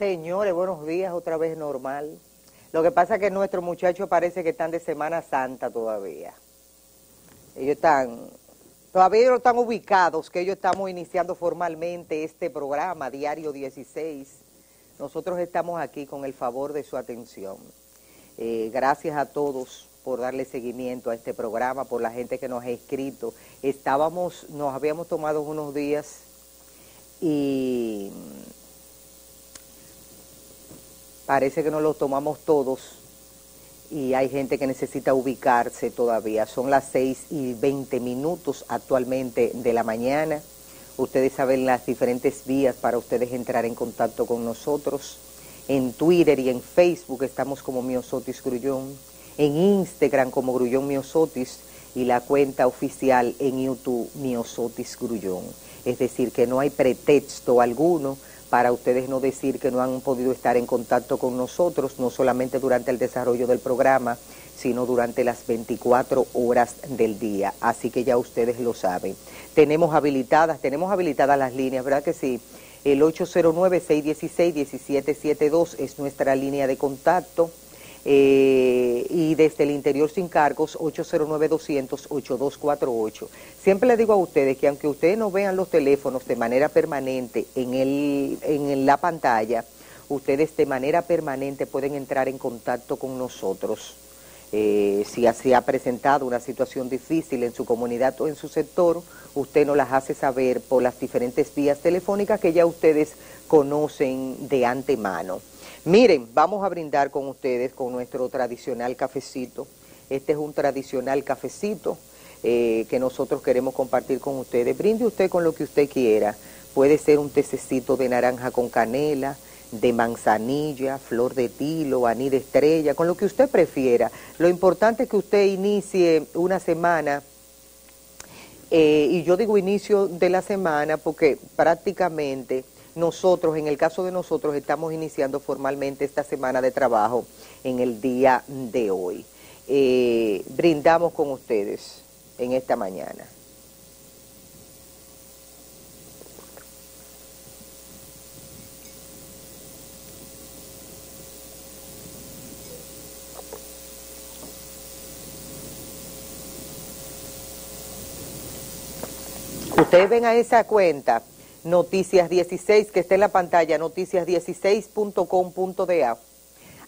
Señores, buenos días, otra vez normal. Lo que pasa es que nuestros muchachos parece que están de Semana Santa todavía. Ellos están, todavía no están ubicados, que ellos estamos iniciando formalmente este programa, Diario 16. Nosotros estamos aquí con el favor de su atención. Eh, gracias a todos por darle seguimiento a este programa, por la gente que nos ha escrito. Estábamos, nos habíamos tomado unos días y parece que no lo tomamos todos y hay gente que necesita ubicarse todavía. Son las 6 y 20 minutos actualmente de la mañana. Ustedes saben las diferentes vías para ustedes entrar en contacto con nosotros. En Twitter y en Facebook estamos como Miosotis Grullón. En Instagram como Grullón Miosotis y la cuenta oficial en YouTube Miosotis Grullón. Es decir, que no hay pretexto alguno para ustedes no decir que no han podido estar en contacto con nosotros, no solamente durante el desarrollo del programa, sino durante las 24 horas del día. Así que ya ustedes lo saben. Tenemos habilitadas, tenemos habilitadas las líneas, ¿verdad que sí? El 809-616-1772 es nuestra línea de contacto. Eh, y desde el interior sin cargos 809-200-8248. Siempre les digo a ustedes que aunque ustedes no vean los teléfonos de manera permanente en, el, en la pantalla, ustedes de manera permanente pueden entrar en contacto con nosotros. Eh, si se ha presentado una situación difícil en su comunidad o en su sector, usted nos las hace saber por las diferentes vías telefónicas que ya ustedes conocen de antemano. Miren, vamos a brindar con ustedes con nuestro tradicional cafecito. Este es un tradicional cafecito eh, que nosotros queremos compartir con ustedes. Brinde usted con lo que usted quiera. Puede ser un tececito de naranja con canela, de manzanilla, flor de tilo, aní de estrella, con lo que usted prefiera. Lo importante es que usted inicie una semana, eh, y yo digo inicio de la semana porque prácticamente nosotros, en el caso de nosotros, estamos iniciando formalmente esta semana de trabajo en el día de hoy. Eh, brindamos con ustedes en esta mañana. Ustedes ven a esa cuenta Noticias 16, que está en la pantalla, noticias16.com.da.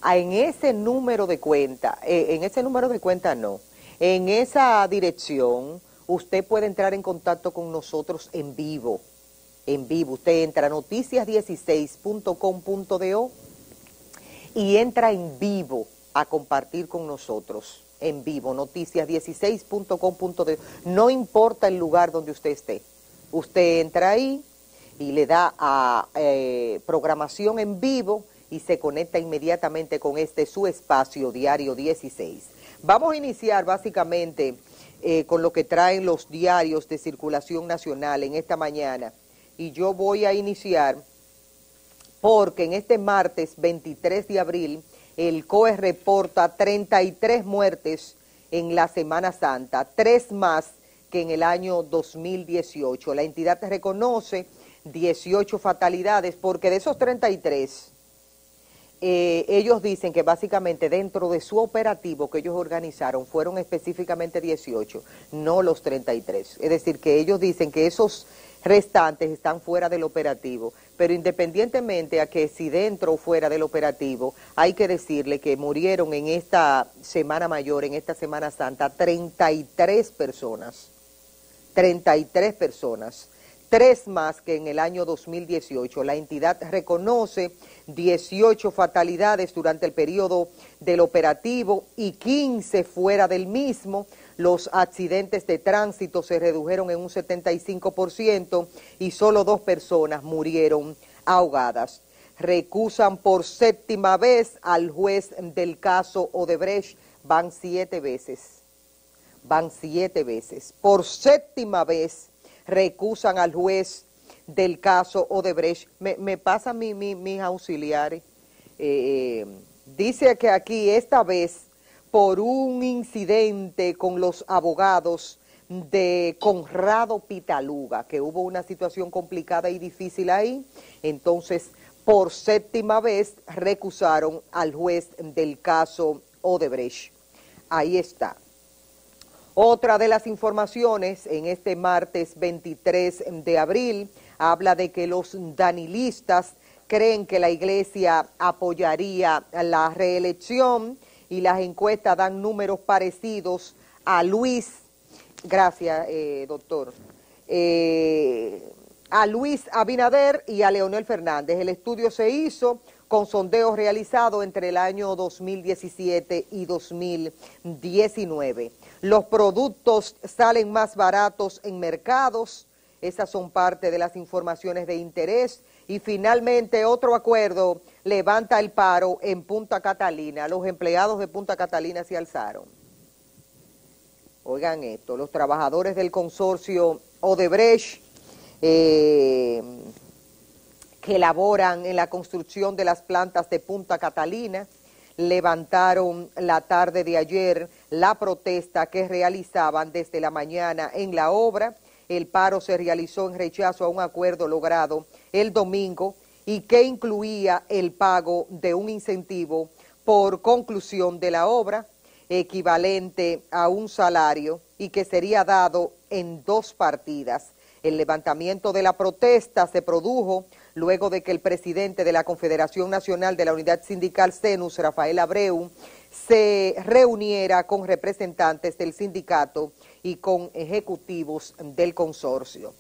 Ah, en ese número de cuenta, eh, en ese número de cuenta no, en esa dirección usted puede entrar en contacto con nosotros en vivo, en vivo. Usted entra a noticias16.com.do y entra en vivo a compartir con nosotros, en vivo, noticias16.com.do. No importa el lugar donde usted esté. Usted entra ahí, y le da a eh, programación en vivo y se conecta inmediatamente con este su espacio diario 16. Vamos a iniciar básicamente eh, con lo que traen los diarios de circulación nacional en esta mañana y yo voy a iniciar porque en este martes 23 de abril el COE reporta 33 muertes en la Semana Santa, tres más que en el año 2018. La entidad reconoce 18 fatalidades, porque de esos 33, eh, ellos dicen que básicamente dentro de su operativo que ellos organizaron fueron específicamente 18, no los 33. Es decir, que ellos dicen que esos restantes están fuera del operativo, pero independientemente a que si dentro o fuera del operativo, hay que decirle que murieron en esta Semana Mayor, en esta Semana Santa, 33 personas. 33 personas tres más que en el año 2018. La entidad reconoce 18 fatalidades durante el periodo del operativo y 15 fuera del mismo. Los accidentes de tránsito se redujeron en un 75% y solo dos personas murieron ahogadas. Recusan por séptima vez al juez del caso Odebrecht. Van siete veces. Van siete veces. Por séptima vez recusan al juez del caso Odebrecht. Me, me pasa mi, mis auxiliares. Eh, dice que aquí esta vez por un incidente con los abogados de Conrado Pitaluga, que hubo una situación complicada y difícil ahí, entonces por séptima vez recusaron al juez del caso Odebrecht. Ahí está. Otra de las informaciones en este martes 23 de abril habla de que los danilistas creen que la iglesia apoyaría la reelección y las encuestas dan números parecidos a Luis, gracias eh, doctor, eh, a Luis Abinader y a Leonel Fernández. El estudio se hizo con sondeos realizados entre el año 2017 y 2019. Los productos salen más baratos en mercados, esas son parte de las informaciones de interés y finalmente otro acuerdo levanta el paro en Punta Catalina. Los empleados de Punta Catalina se alzaron. Oigan esto, los trabajadores del consorcio Odebrecht eh, que laboran en la construcción de las plantas de Punta Catalina levantaron la tarde de ayer la protesta que realizaban desde la mañana en la obra. El paro se realizó en rechazo a un acuerdo logrado el domingo y que incluía el pago de un incentivo por conclusión de la obra equivalente a un salario y que sería dado en dos partidas. El levantamiento de la protesta se produjo luego de que el presidente de la Confederación Nacional de la Unidad Sindical CENUS, Rafael Abreu, se reuniera con representantes del sindicato y con ejecutivos del consorcio.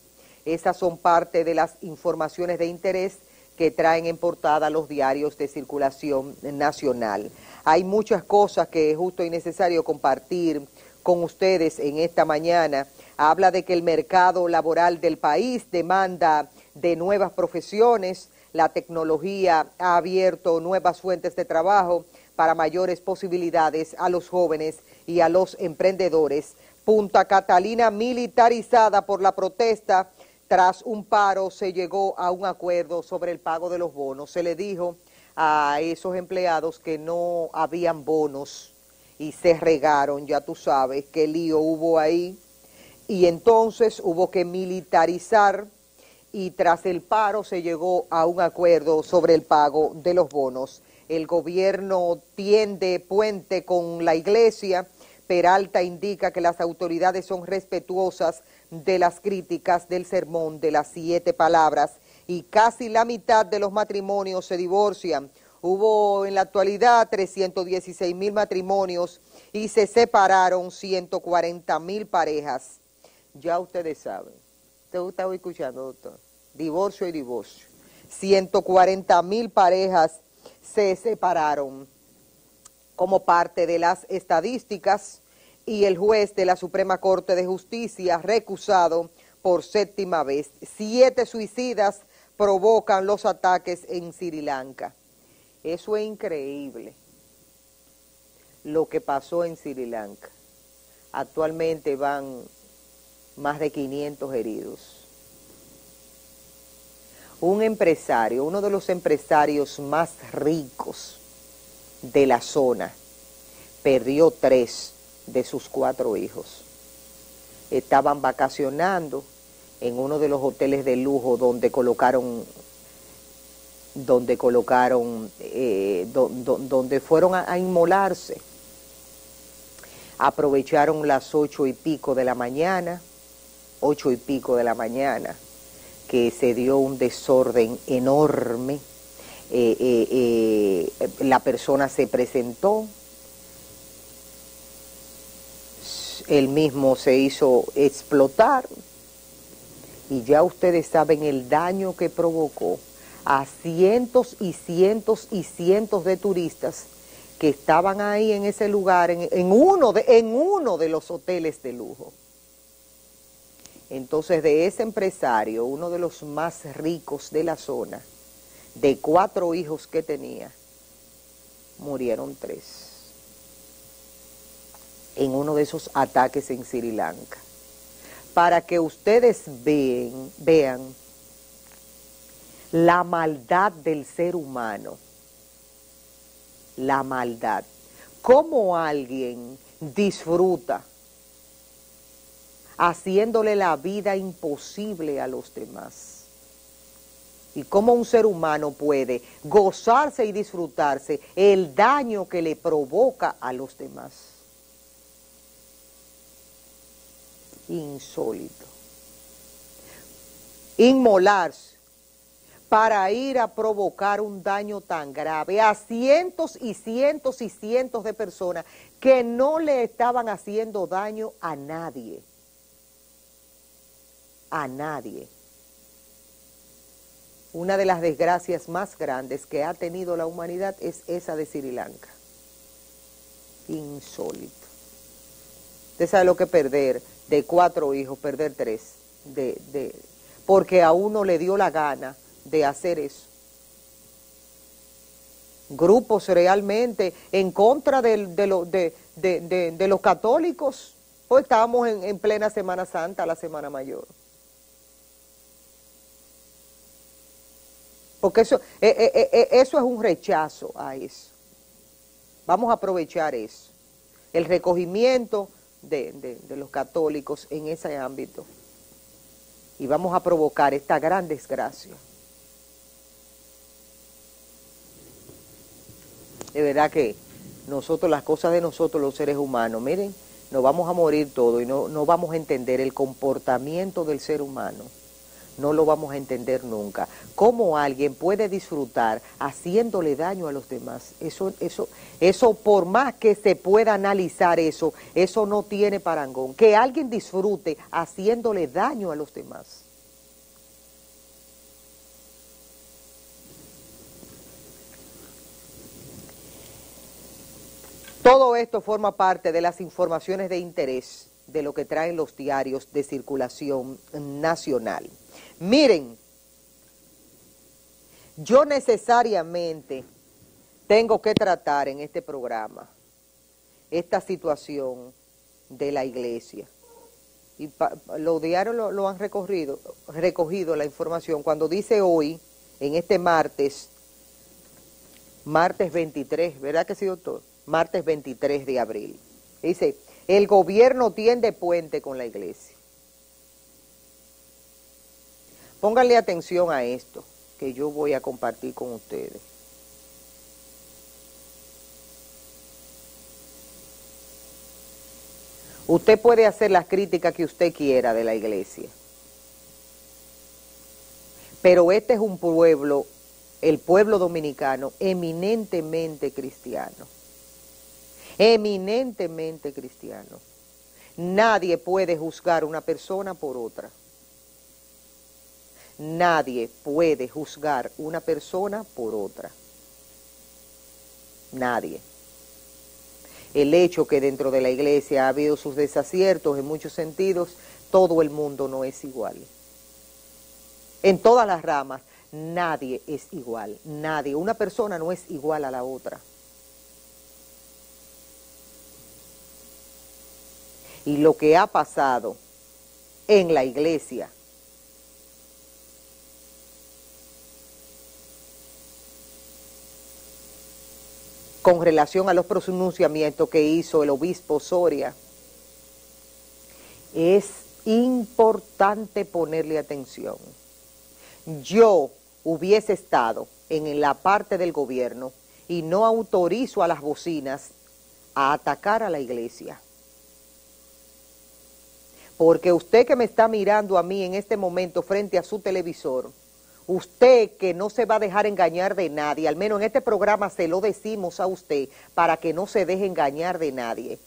Esas son parte de las informaciones de interés que traen en portada los diarios de circulación nacional. Hay muchas cosas que es justo y necesario compartir con ustedes en esta mañana. Habla de que el mercado laboral del país demanda de nuevas profesiones, la tecnología ha abierto nuevas fuentes de trabajo para mayores posibilidades a los jóvenes y a los emprendedores. Punta Catalina militarizada por la protesta tras un paro se llegó a un acuerdo sobre el pago de los bonos. Se le dijo a esos empleados que no habían bonos y se regaron, ya tú sabes qué lío hubo ahí. Y entonces hubo que militarizar y tras el paro se llegó a un acuerdo sobre el pago de los bonos. El gobierno tiende puente con la iglesia. Peralta indica que las autoridades son respetuosas de las críticas del sermón de las siete palabras y casi la mitad de los matrimonios se divorcian. Hubo en la actualidad 316 mil matrimonios y se separaron 140 mil parejas. Ya ustedes saben. Usted está escuchando, doctor. Divorcio y divorcio. 140 mil parejas se separaron como parte de las estadísticas y el juez de la Suprema Corte de Justicia recusado por séptima vez. Siete suicidas provocan los ataques en Sri Lanka. Eso es increíble lo que pasó en Sri Lanka. Actualmente van más de 500 heridos. Un empresario, uno de los empresarios más ricos de la zona, perdió tres de sus cuatro hijos. Estaban vacacionando en uno de los hoteles de lujo donde colocaron donde colocaron eh, donde fueron a, inmolarse aprovecharon las ocho y pico de la mañana ocho y pico de la mañana que se dio un desorden enorme. Eh, eh, la persona se presentó. Él mismo se hizo explotar. Y ya ustedes saben el daño que provocó a cientos y cientos y cientos de turistas que estaban ahí en ese lugar, en, uno, de, en uno de los hoteles de lujo. Entonces de ese empresario, uno de los más ricos de la zona, de cuatro hijos que tenía, murieron tres en uno de esos ataques en Sri Lanka. Para que ustedes vean, vean la maldad del ser humano. La maldad. Cómo alguien disfruta haciéndole la vida imposible a los demás. y cómo un ser humano puede gozarse y disfrutarse el daño que le provoca a los demás. Insólito. Inmolarse para ir a provocar un daño tan grave a cientos y cientos y cientos de personas que no le estaban haciendo daño a nadie. A nadie una de las desgracias más grandes que ha tenido la humanidad es esa de Sri Lanka. Insólito. Usted sabe lo que perder de cuatro hijos, perder tres, de, de, porque a uno le dio la gana de hacer eso. Grupos realmente en contra de, de, los católicos, pues estábamos en, en plena Semana Santa, la Semana Mayor. Porque eso, eh, eh, eh, eso es un rechazo a eso. Vamos a aprovechar eso, el recogimiento de, los católicos en ese ámbito y vamos a provocar esta gran desgracia. De verdad que nosotros, las cosas de nosotros los seres humanos, miren, nos vamos a morir todos y no, no vamos a entender el comportamiento del ser humano no lo vamos a entender nunca. ¿Cómo alguien puede disfrutar haciéndole daño a los demás? Eso, eso, eso por más que se pueda analizar eso, eso no tiene parangón. Que alguien disfrute haciéndole daño a los demás. Todo esto forma parte de las informaciones de interés de lo que traen los diarios de circulación nacional. Miren, yo necesariamente tengo que tratar en este programa esta situación de la iglesia. Y los diarios lo, han recogido, recogido la información cuando dice hoy, en este martes, martes 23, ¿verdad que sí, doctor? Martes 23 de abril. Dice, el gobierno tiende puente con la iglesia. Pónganle atención a esto que yo voy a compartir con ustedes. Usted puede hacer las críticas que usted quiera de la iglesia, pero este es un pueblo, el pueblo dominicano, eminentemente cristiano, eminentemente cristiano. Nadie puede juzgar una persona por otra. Nadie puede juzgar una persona por otra. Nadie. El hecho que dentro de la iglesia ha habido sus desaciertos en muchos sentidos, todo el mundo no es igual. En todas las ramas, nadie es igual. Nadie. Una persona no es igual a la otra. Y lo que ha pasado en la iglesia con relación a los pronunciamientos que hizo el obispo Soria, es importante ponerle atención. Yo hubiese estado en la parte del gobierno y no autorizo a las bocinas a atacar a la iglesia. Porque usted que me está mirando a mí en este momento frente a su televisor, Usted que no se va a dejar engañar de nadie, al menos en este programa se lo decimos a usted para que no se deje engañar de nadie.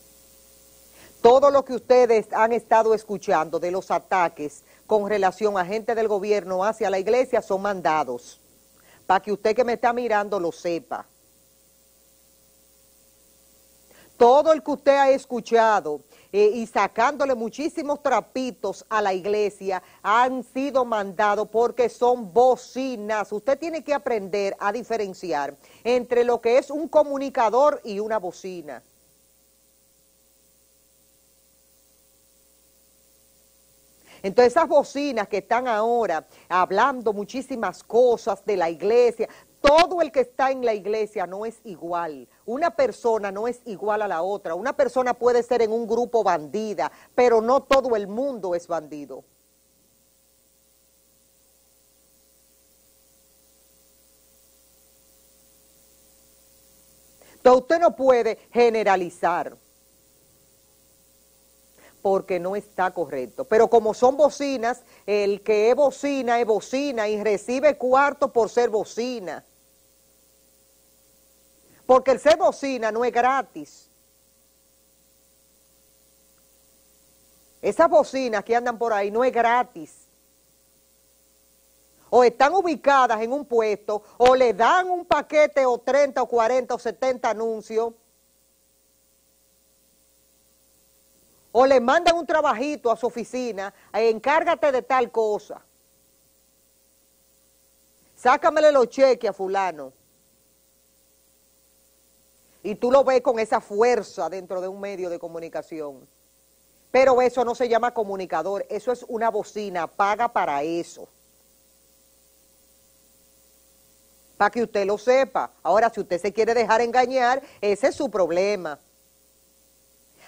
Todo lo que ustedes han estado escuchando de los ataques con relación a gente del gobierno hacia la iglesia son mandados, para que usted que me está mirando lo sepa. Todo el que usted ha escuchado eh, y sacándole muchísimos trapitos a la iglesia, han sido mandados porque son bocinas. Usted tiene que aprender a diferenciar entre lo que es un comunicador y una bocina. Entonces esas bocinas que están ahora hablando muchísimas cosas de la iglesia, todo el que está en la iglesia no es igual. Una persona no es igual a la otra. Una persona puede ser en un grupo bandida, pero no todo el mundo es bandido. Entonces usted no puede generalizar porque no está correcto. Pero como son bocinas, el que es bocina es bocina y recibe cuarto por ser bocina. Porque el ser bocina no es gratis. Esas bocinas que andan por ahí no es gratis. O están ubicadas en un puesto, o le dan un paquete o 30 o 40 o 70 anuncios, o le mandan un trabajito a su oficina, encárgate de tal cosa. Sácamele los cheques a fulano. Y tú lo ves con esa fuerza dentro de un medio de comunicación. Pero eso no se llama comunicador, eso es una bocina, paga para eso. Para que usted lo sepa. Ahora, si usted se quiere dejar engañar, ese es su problema.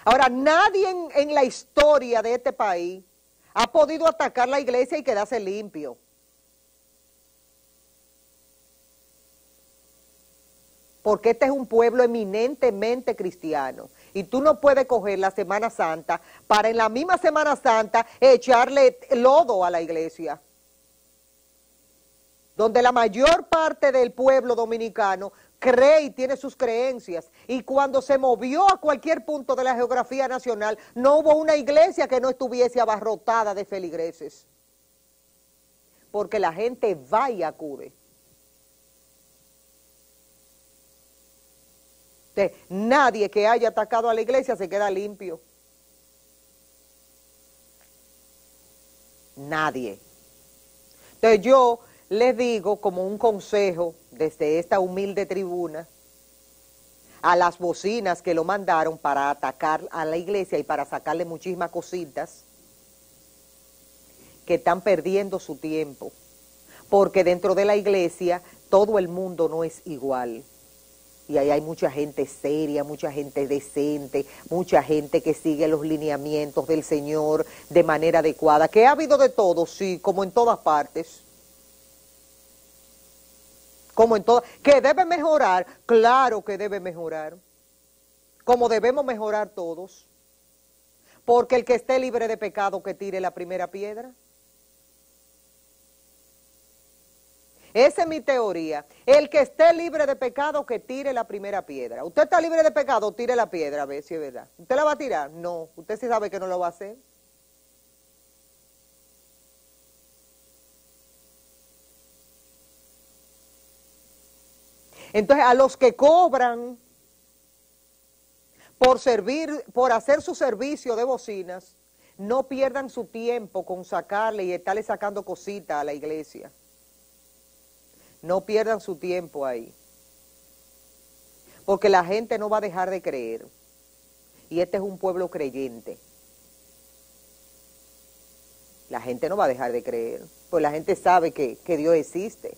Ahora, nadie en, en la historia de este país ha podido atacar la iglesia y quedarse limpio. Porque este es un pueblo eminentemente cristiano. Y tú no puedes coger la Semana Santa para en la misma Semana Santa echarle lodo a la iglesia. Donde la mayor parte del pueblo dominicano cree y tiene sus creencias. Y cuando se movió a cualquier punto de la geografía nacional, no hubo una iglesia que no estuviese abarrotada de feligreses. Porque la gente va y acude. Nadie que haya atacado a la iglesia se queda limpio. Nadie. Entonces yo les digo como un consejo desde esta humilde tribuna a las bocinas que lo mandaron para atacar a la iglesia y para sacarle muchísimas cositas que están perdiendo su tiempo, porque dentro de la iglesia todo el mundo no es igual y ahí hay mucha gente seria, mucha gente decente, mucha gente que sigue los lineamientos del Señor de manera adecuada, que ha habido de todo, sí, como en todas partes. Como en todas, que debe mejorar, claro que debe mejorar, como debemos mejorar todos, porque el que esté libre de pecado que tire la primera piedra. Esa es mi teoría. El que esté libre de pecado, que tire la primera piedra. ¿Usted está libre de pecado? Tire la piedra, a ver si es verdad. ¿Usted la va a tirar? No. ¿Usted sí sabe que no lo va a hacer? Entonces, a los que cobran por servir, por hacer su servicio de bocinas, no pierdan su tiempo con sacarle y estarle sacando cositas a la iglesia. No pierdan su tiempo ahí. Porque la gente no va a dejar de creer. Y este es un pueblo creyente. La gente no va a dejar de creer. Pues la gente sabe que, que Dios existe.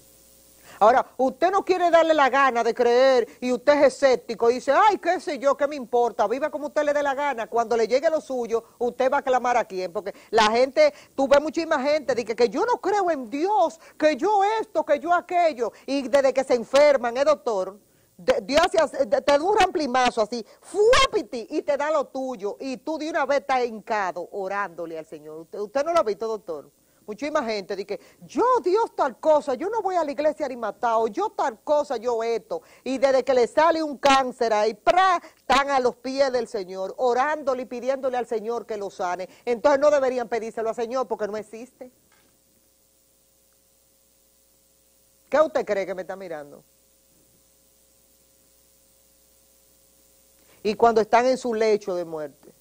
Ahora, usted no quiere darle la gana de creer y usted es escéptico y dice, ay, qué sé yo, qué me importa, viva como usted le dé la gana. Cuando le llegue lo suyo, usted va a clamar a quién, porque la gente, tú ves muchísima gente, dice que yo no creo en Dios, que yo esto, que yo aquello, y desde que se enferman, ¿eh, doctor? Dios te da un ramplimazo así, fuapiti, y te da lo tuyo, y tú de una vez estás hincado orándole al Señor. ¿Usted, usted no lo ha visto, doctor? Muchísima gente dice, yo Dios tal cosa, yo no voy a la iglesia arimatao, yo tal cosa, yo esto. Y desde que le sale un cáncer ahí, ¡pra! están a los pies del Señor, orándole y pidiéndole al Señor que lo sane. Entonces no deberían pedírselo al Señor porque no existe. ¿Qué usted cree que me está mirando? Y cuando están en su lecho de muerte,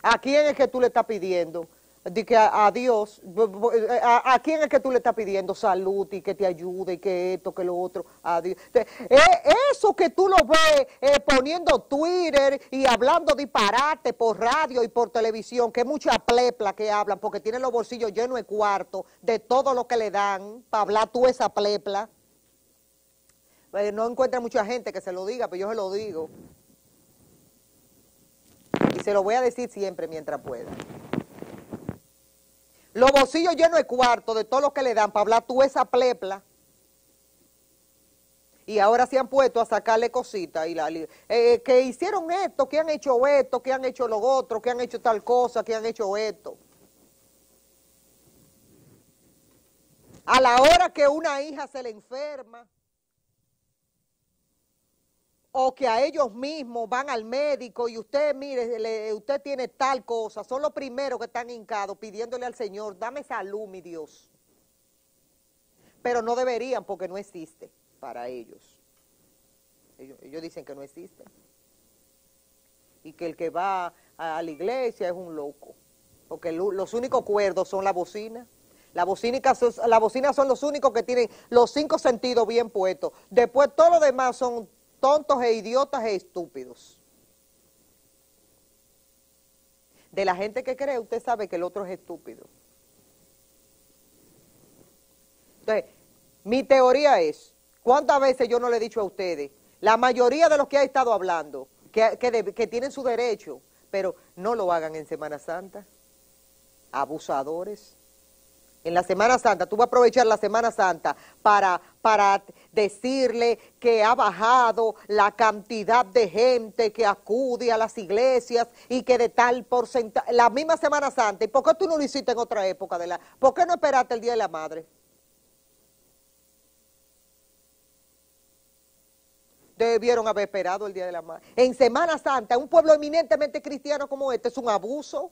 ¿a quién es que tú le estás pidiendo? De que a, Dios, a, quién es que tú le estás pidiendo salud y que te ayude y que esto, que lo otro? A Dios. Eh, eso que tú lo ves eh, poniendo Twitter y hablando disparate por radio y por televisión, que mucha plepla que hablan porque tienen los bolsillos llenos de cuarto de todo lo que le dan para hablar tú esa plepla. Eh, no encuentra mucha gente que se lo diga, pero yo se lo digo. Y se lo voy a decir siempre mientras pueda. Los bolsillos llenos de cuarto de todo lo que le dan para hablar tú esa plepla. y ahora se han puesto a sacarle cositas y la eh, que hicieron esto, que han hecho esto, que han hecho lo otro, que han hecho tal cosa, que han hecho esto. A la hora que una hija se le enferma, o que a ellos mismos van al médico y usted, mire, usted tiene tal cosa, son los primeros que están hincados pidiéndole al Señor, dame salud, mi Dios. Pero no deberían porque no existe para ellos. Ellos, dicen que no existe. Y que el que va a, la iglesia es un loco. Porque los únicos cuerdos son la bocina. La bocina, son los únicos que tienen los cinco sentidos bien puestos. Después todo lo demás son tontos e idiotas e estúpidos. De la gente que cree, usted sabe que el otro es estúpido. Entonces, mi teoría es, ¿cuántas veces yo no le he dicho a ustedes? La mayoría de los que ha estado hablando, que, que tienen su derecho, pero no lo hagan en Semana Santa. Abusadores en la Semana Santa, tú vas a aprovechar la Semana Santa para, para decirle que ha bajado la cantidad de gente que acude a las iglesias y que de tal porcentaje, la misma Semana Santa, ¿y por qué tú no lo hiciste en otra época? de la ¿Por qué no esperaste el Día de la Madre? Debieron haber esperado el Día de la Madre. En Semana Santa, un pueblo eminentemente cristiano como este es un abuso.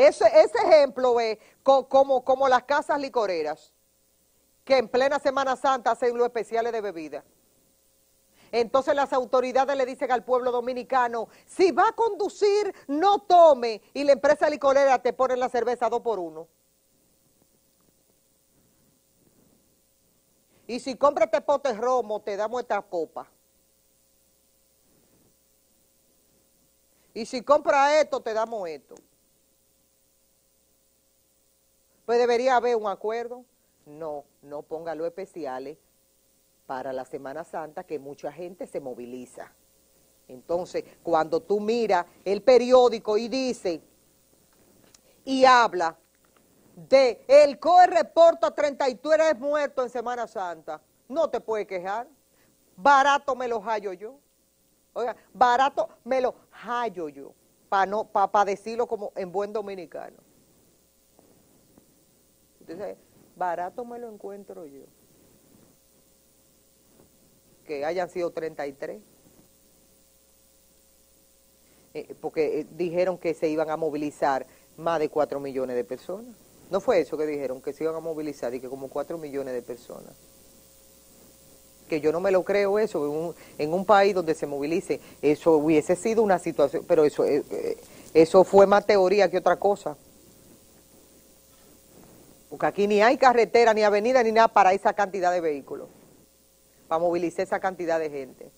Ese, ese ejemplo ve como, como las casas licoreras, que en plena Semana Santa hacen los especiales de bebida. Entonces las autoridades le dicen al pueblo dominicano, si va a conducir, no tome. Y la empresa licorera te pone la cerveza dos por uno. Y si compras pote romo, te damos esta copa. Y si compras esto, te damos esto. Pues debería haber un acuerdo. No, no ponga los especiales para la Semana Santa que mucha gente se moviliza. Entonces, cuando tú miras el periódico y dice y habla de el COE reporta 33 muertos en Semana Santa, no te puedes quejar. Barato me lo hallo yo. Oiga, barato me lo hallo yo, para no, para decirlo como en buen dominicano. Entonces, barato me lo encuentro yo. Que hayan sido 33. Eh, porque eh, dijeron que se iban a movilizar más de 4 millones de personas. No fue eso que dijeron, que se iban a movilizar y que como 4 millones de personas. Que yo no me lo creo eso, en un, en un país donde se movilice, eso hubiese sido una situación, pero eso, eh, eso fue más teoría que otra cosa porque aquí ni hay carretera, ni avenida, ni nada para esa cantidad de vehículos, para movilizar esa cantidad de gente.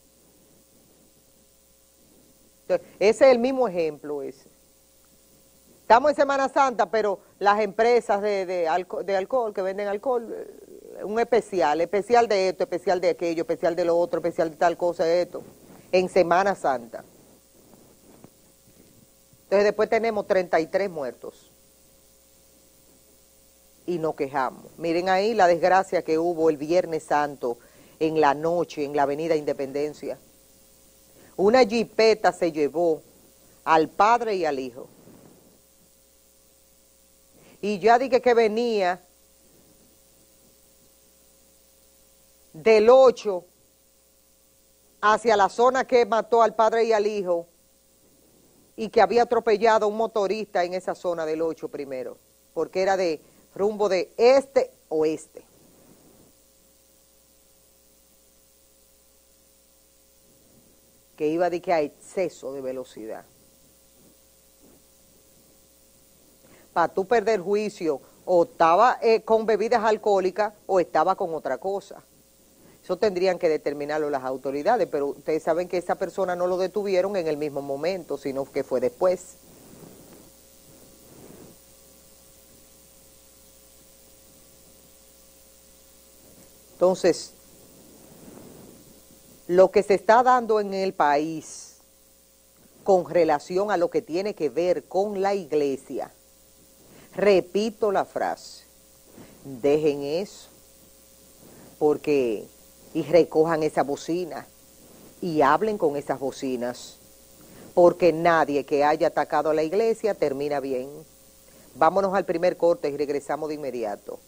Entonces, ese es el mismo ejemplo ese. Estamos en Semana Santa, pero las empresas de, de, alcohol, que venden alcohol, eh, un especial, especial de esto, especial de aquello, especial de lo otro, especial de tal cosa, de esto, en Semana Santa. Entonces después tenemos 33 muertos y nos quejamos. Miren ahí la desgracia que hubo el Viernes Santo en la noche en la Avenida Independencia. Una jipeta se llevó al padre y al hijo. Y ya dije que venía del 8 hacia la zona que mató al padre y al hijo y que había atropellado a un motorista en esa zona del 8 primero, porque era de rumbo de este-oeste. Que iba de que a exceso de velocidad. Para tú perder juicio, o estaba eh, con bebidas alcohólicas o estaba con otra cosa. Eso tendrían que determinarlo las autoridades, pero ustedes saben que esa persona no lo detuvieron en el mismo momento, sino que fue después. Entonces, lo que se está dando en el país con relación a lo que tiene que ver con la iglesia, repito la frase, dejen eso, porque, y recojan esa bocina, y hablen con esas bocinas, porque nadie que haya atacado a la iglesia termina bien. Vámonos al primer corte y regresamos de inmediato.